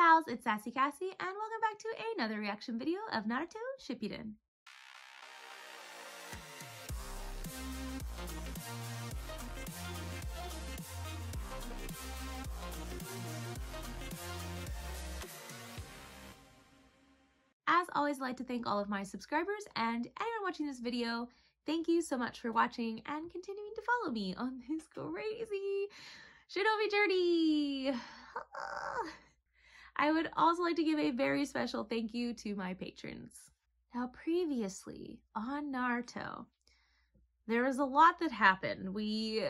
pals, it's Sassy Kassie, and welcome back to another reaction video of Naruto Shippuden. As always, I'd like to thank all of my subscribers and anyone watching this video. Thank you so much for watching and continuing to follow me on this crazy Shinobi journey. I would also like to give a very special thank you to my patrons. Now, previously on Naruto, there was a lot that happened. We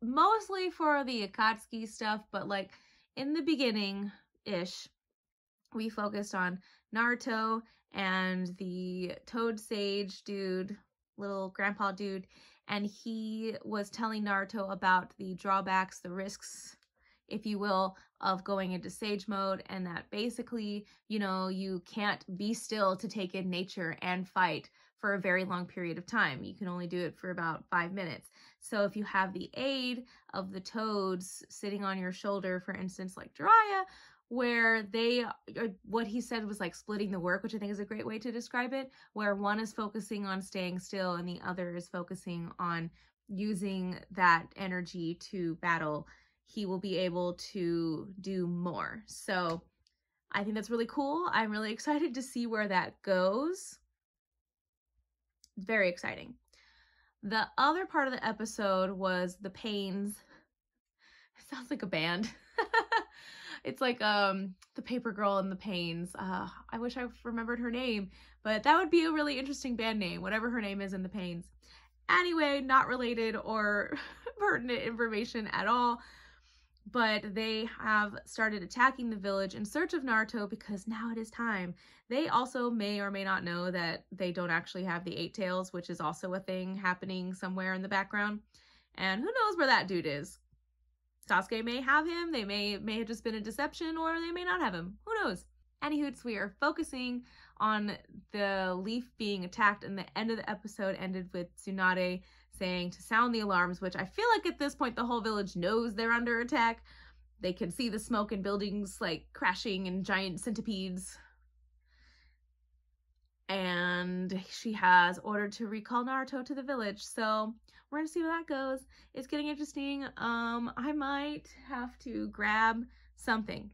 mostly for the Akatsuki stuff, but like in the beginning ish, we focused on Naruto and the Toad Sage dude, little grandpa dude, and he was telling Naruto about the drawbacks, the risks, if you will, of going into sage mode and that basically, you know, you can't be still to take in nature and fight for a very long period of time. You can only do it for about five minutes. So if you have the aid of the toads sitting on your shoulder, for instance, like Jiraiya, where they uh, what he said was like splitting the work which i think is a great way to describe it where one is focusing on staying still and the other is focusing on using that energy to battle he will be able to do more. So i think that's really cool. I'm really excited to see where that goes. Very exciting. The other part of the episode was the pains. It sounds like a band. It's like um the paper girl and the pains. Uh i wish i remembered her name but that would be a really interesting band name whatever her name is in the pains. Anyway not related or pertinent information at all but they have started attacking the village in search of Naruto because now it is time. They also may or may not know that they don't actually have the eight tails, which is also a thing happening somewhere in the background. And who knows where that dude is? Sasuke may have him, they may may have just been a deception, or they may not have him. Who knows? Anywho, we are focusing on the leaf being attacked, and the end of the episode ended with Tsunade saying to sound the alarms, which I feel like at this point the whole village knows they're under attack. They can see the smoke and buildings like crashing and giant centipedes. And she has ordered to recall Naruto to the village. So we're gonna see where that goes. It's getting interesting. Um, I might have to grab something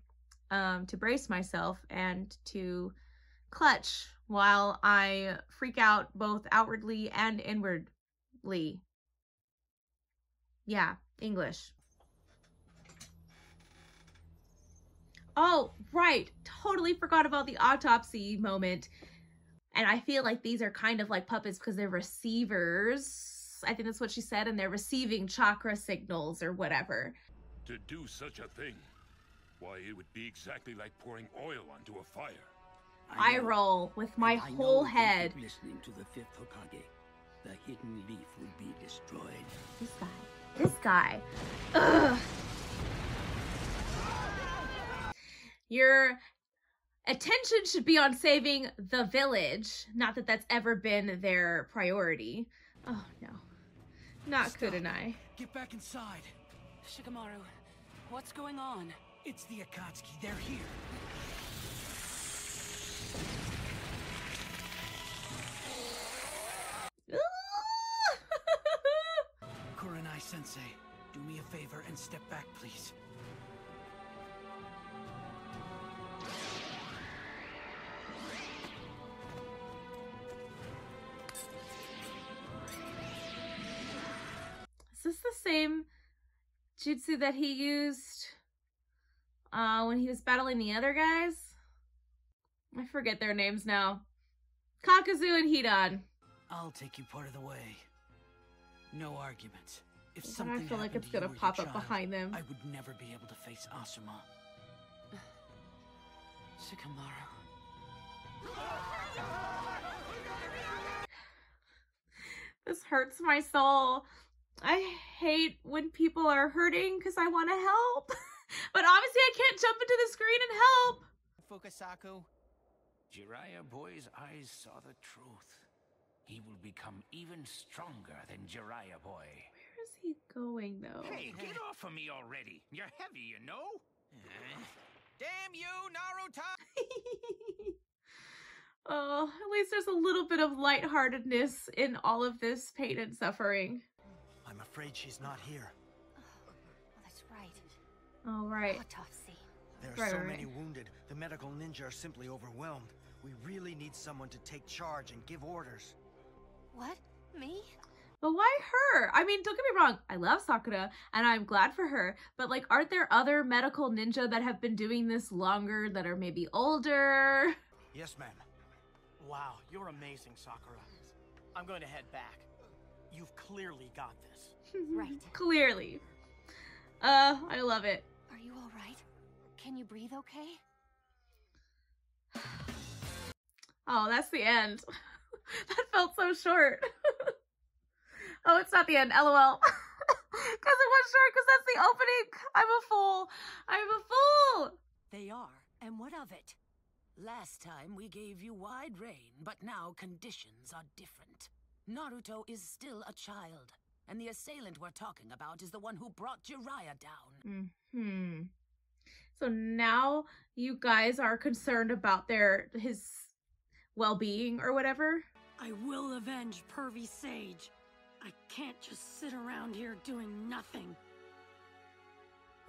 um, to brace myself and to clutch while I freak out both outwardly and inwardly. Yeah, English. Oh, right. Totally forgot about the autopsy moment. And I feel like these are kind of like puppets because they're receivers I think that's what she said, and they're receiving chakra signals or whatever. To do such a thing, why, it would be exactly like pouring oil onto a fire. I, I roll with my I whole head. Listening to the fifth Hokage, the hidden leaf will be destroyed. This guy. This guy. Ugh. Your attention should be on saving the village. Not that that's ever been their priority. Oh no. Not Kurenai. Get back inside. Shikamaru, what's going on? It's the Akatsuki. They're here. Kurenai sensei, do me a favor and step back, please. Is this the same jutsu that he used uh, when he was battling the other guys? I forget their names now. Kakuzu and Hidan. I'll take you part of the way. No arguments. If something I feel like it's gonna pop up child, behind them. I would never be able to face Asuma. Shikamaru. This hurts my soul. I hate when people are hurting because I want to help. but obviously I can't jump into the screen and help. Fukasaku. Jiraiya Boy's eyes saw the truth. He will become even stronger than Jiraiya Boy. Where is he going though? Hey, get off of me already. You're heavy, you know? Damn you! time! oh, at least there's a little bit of lightheartedness in all of this pain and suffering. I'm afraid she's not here. Oh, that's right. All right. Autopsy. There are Right, so right, many wounded. The medical ninja are simply overwhelmed. We really need someone to take charge and give orders. What? Me? But why her? I mean, don't get me wrong, I love Sakura and I'm glad for her, but like, aren't there other medical ninja that have been doing this longer that are maybe older? Yes, ma'am. Wow, you're amazing, Sakura. I'm going to head back. You've clearly got this. Right. Clearly. Uh, I love it. Are you all right? Can you breathe okay? Oh, that's the end. that felt so short. oh, it's not the end. LOL. Because it was short, because that's the opening. I'm a fool. I'm a fool. They are, and what of it? Last time we gave you wide reign, but now conditions are different. Naruto is still a child, and the assailant we're talking about is the one who brought Jiraiya down. Hmm. So now you guys are concerned about their his well-being or whatever. I will avenge Pervy Sage. I can't just sit around here doing nothing.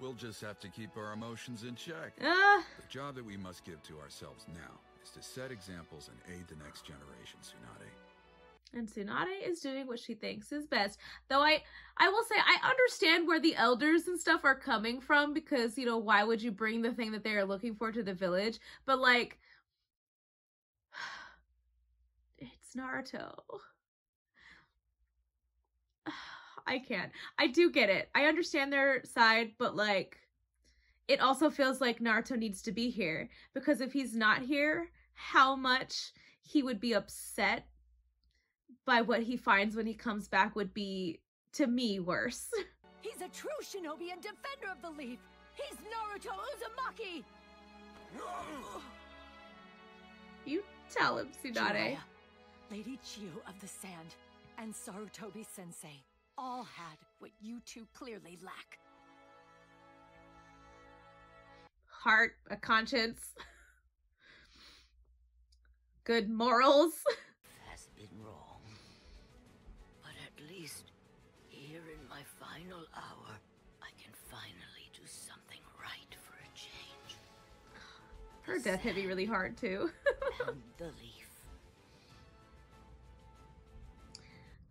We'll just have to keep our emotions in check. Uh, The job that we must give to ourselves now is to set examples and aid the next generation, Tsunade. and Tsunade is doing what she thinks is best. Though I I will say I understand where the elders and stuff are coming from because, you know, why would you bring the thing that they are looking for to the village? But like it's Naruto. I can't. I do get it. I understand their side, but like it also feels like Naruto needs to be here because if he's not here, how much he would be upset by what he finds when he comes back would be to me worse. He's a true shinobi and defender of the leaf. He's Naruto Uzumaki. you tell him, Tsunade. Jiraiya, Lady Chiyo of the Sand, and Sarutobi Sensei all had what you two clearly lack. Heart, a conscience, good morals. Has been wrong. But at least here in my final hour, I can finally do something right for a change. Her death hit me really hard too. and the leaf.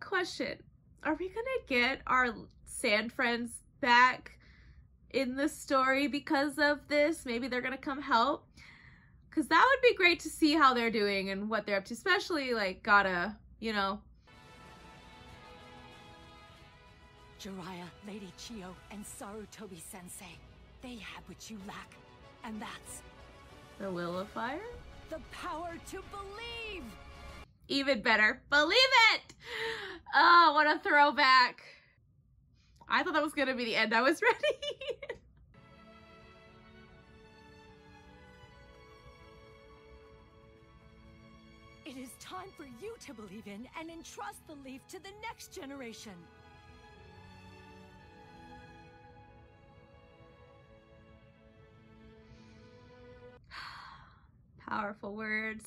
Question Are we gonna get our sand friends back in the story because of this? Maybe they're gonna come help? Because that would be great to see how they're doing and what they're up to, especially like gotta, you know. Jiraiya, Lady Chiyo, and Sarutobi Sensei. They have what you lack, and that's The Will of Fire? the power to believe! Even better. Believe it! Oh, what a throwback. I thought that was gonna be the end. I was ready. It is time for you to believe in and entrust the leaf to the next generation. Powerful words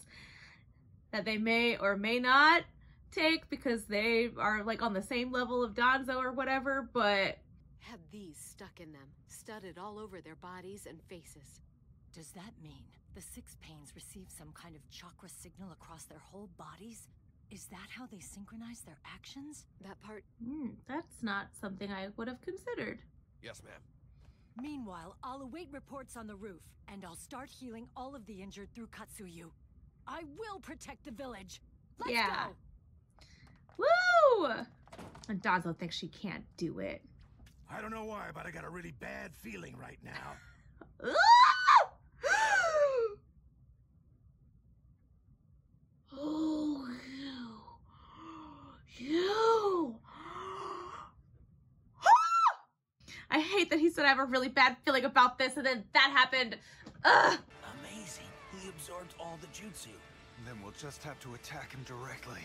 that they may or may not take because they are like on the same level of Danzo or whatever, but Had these stuck in them, studded all over their bodies and faces. Does that mean the six pains receive some kind of chakra signal across their whole bodies? Is that how they synchronize their actions? That part. hmm, that's not something I would have considered. Yes, ma'am. Meanwhile, I'll await reports on the roof, and I'll start healing all of the injured through Katsuyu. I will protect the village. Let's Yeah. go! Woo! And Danzo thinks she can't do it. I don't know why, but I got a really bad feeling right now. Oh, you. You. I hate that he said I have a really bad feeling about this and then that happened. Ugh absorbed all the jutsu. Then we'll just have to attack him directly.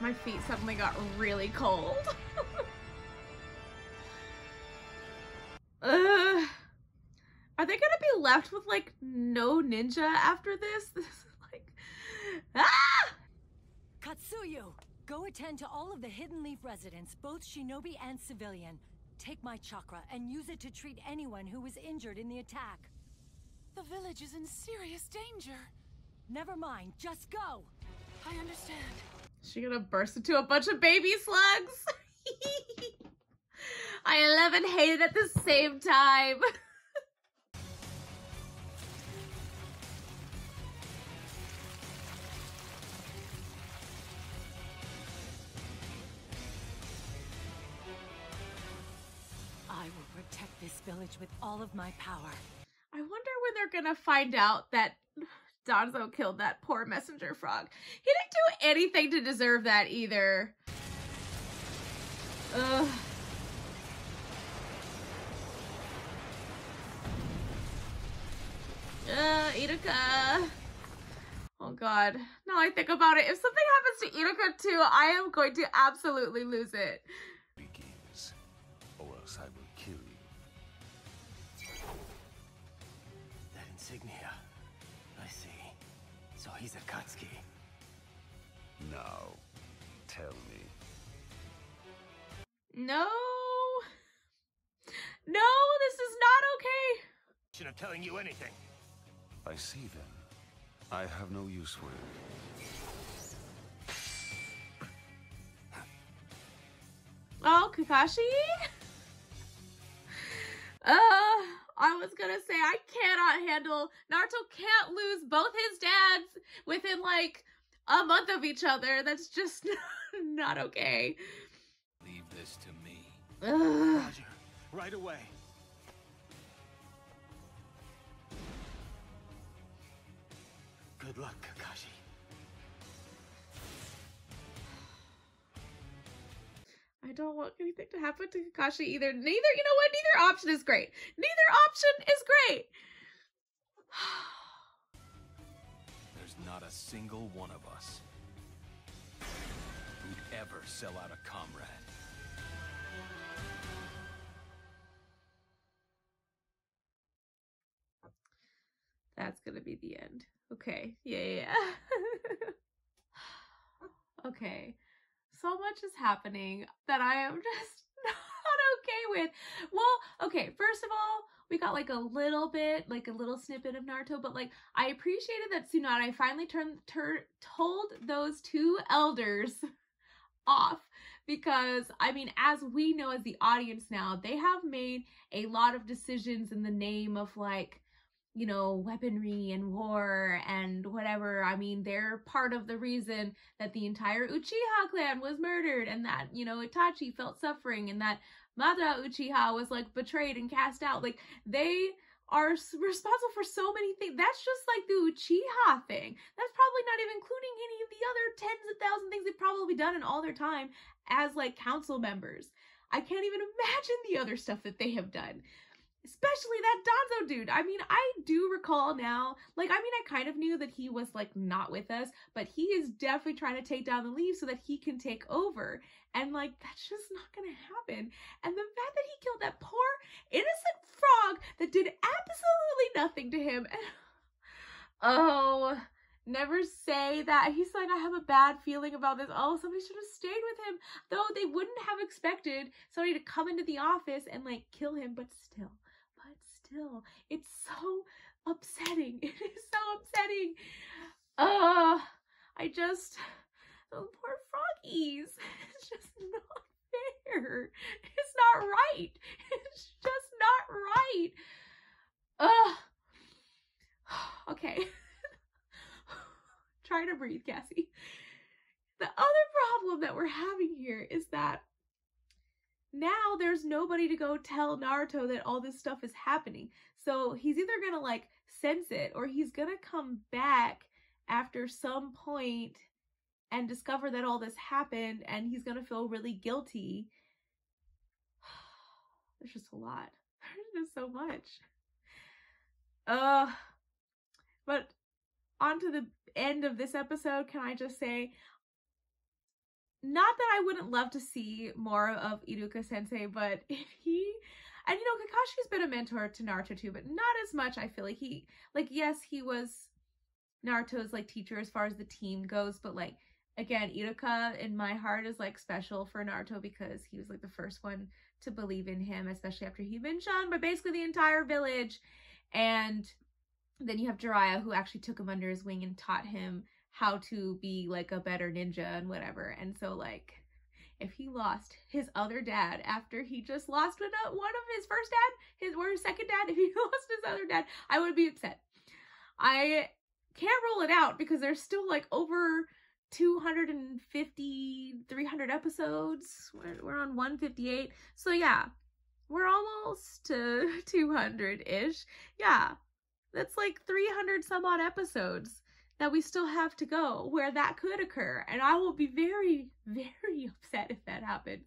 My feet suddenly got really cold. uh, are they gonna be left with like no ninja after this? This is like, ah! Katsuyu, go attend to all of the Hidden Leaf residents, both shinobi and civilian. Take my chakra and use it to treat anyone who was injured in the attack. The village is in serious danger. Never mind, just go. I understand. She gonna burst into a bunch of baby slugs. I love and hate it at the same time. village with all of my power. I wonder when they're gonna find out that Danzo killed that poor messenger frog. He didn't do anything to deserve that either. Ugh. Uh, Iruka. Oh god. Now I think about it, if something happens to Iruka too, I am going to absolutely lose it. Begins, or else I will insignia. I see. So he's a Katsuki. Now, tell me. No. No, this is not okay. Shouldn't have telling you anything. I see then. I have no use for it. Oh, Kakashi? Was gonna say I cannot handle Naruto can't lose both his dads within like a month of each other. That's just not okay. Leave this to me. Ugh. Roger. Right away. Good luck, Kakashi. I don't want anything to happen to Kakashi either. Neither, you know what? Neither option is great. Neither option is great. There's not a single one of us who'd ever sell out a comrade. That's gonna be the end. Okay. Yeah, yeah. yeah. okay. So much is happening that I am just not okay with. Well, okay, first of all, we got like a little bit, like a little snippet of Naruto, but like I appreciated that Tsunade finally turned tur- told those two elders off because I mean, as we know as the audience now, they have made a lot of decisions in the name of like you know, weaponry and war and whatever. I mean, they're part of the reason that the entire Uchiha clan was murdered and that, you know, Itachi felt suffering and that Madara Uchiha was like betrayed and cast out. Like, they are responsible for so many things. That's just like the Uchiha thing. That's probably not even including any of the other tens of thousands things they've probably done in all their time as like council members. I can't even imagine the other stuff that they have done especially that Danzo dude. I mean, I do recall now, like, I mean, I kind of knew that he was like not with us, but he is definitely trying to take down the leaf so that he can take over. And like, that's just not gonna happen. And the fact that he killed that poor innocent frog that did absolutely nothing to him. Oh, never say that. He's like, I have a bad feeling about this. Oh, somebody should have stayed with him. Though they wouldn't have expected somebody to come into the office and like kill him, but still still, it's so upsetting. It is so upsetting. Uh, I just, those poor froggies. It's just not fair. It's not right. It's just not right. Ugh. Okay. Try to breathe, Kassie. The other problem that we're having here is that now there's nobody to go tell Naruto that all this stuff is happening. So he's either gonna like sense it or he's gonna come back after some point and discover that all this happened and he's gonna feel really guilty. There's just a lot. There's just so much. Uh but on to the end of this episode, can I just say not that I wouldn't love to see more of Iruka sensei, but if he And you know, Kakashi's been a mentor to Naruto too, but not as much. I feel like he, like, yes, he was Naruto's like teacher as far as the team goes, but like again, Iruka in my heart is like special for Naruto because he was like the first one to believe in him, especially after he'd been shunned by basically the entire village. And then you have Jiraiya who actually took him under his wing and taught him how to be like a better ninja and whatever. And so like if he lost his other dad after he just lost one uh, of his first dad, his or his second dad, if he lost his other dad, I would be upset. I can't rule it out because there's still like over 250 300 episodes we're, we're on 158 so yeah we're almost to 200-ish yeah that's like 300 some odd episodes that we still have to go where that could occur and i will be very very upset if that happened.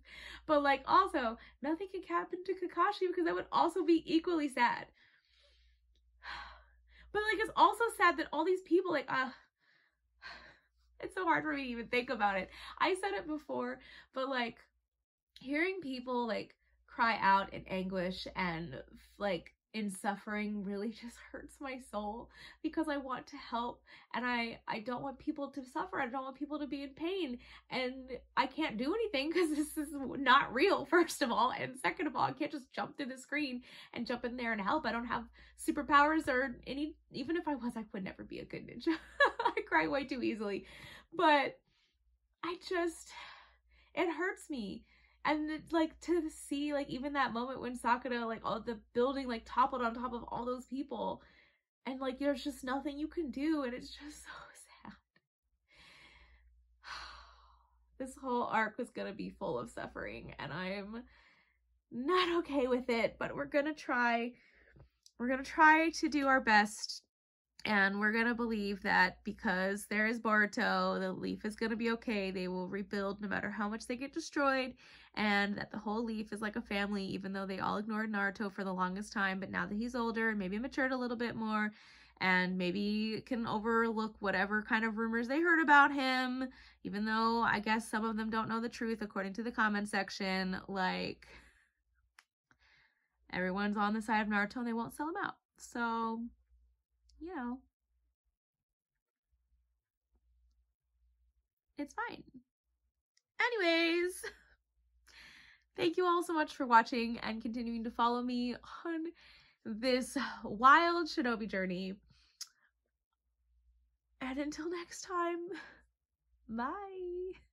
but like also nothing can happen to kakashi because that would also be equally sad but like it's also sad that all these people like uh it's so hard for me to even think about it. I said it before, but like hearing people like cry out in anguish and like in suffering really just hurts my soul because I want to help and I I don't want people to suffer. I don't want people to be in pain and I can't do anything because this is not real first of all and second of all I can't just jump through the screen and jump in there and help. I don't have superpowers or any even if I was I would never be a good ninja. I cry way too easily. But I just it hurts me and like to see like even that moment when Sakura like all the building like toppled on top of all those people and like there's just nothing you can do and it's just so sad. this whole arc was gonna be full of suffering and I'm not okay with it, but we're gonna try we're gonna try to do our best and we're going to believe that because there is Boruto, the leaf is going to be okay. They will rebuild no matter how much they get destroyed. And that the whole leaf is like a family, even though they all ignored Naruto for the longest time. But now that he's older and maybe matured a little bit more, and maybe can overlook whatever kind of rumors they heard about him, even though I guess some of them don't know the truth according to the comment section. Like, everyone's on the side of Naruto and they won't sell him out. So you know, it's fine. Anyways, thank you all so much for watching and continuing to follow me on this wild shinobi journey. And until next time, bye.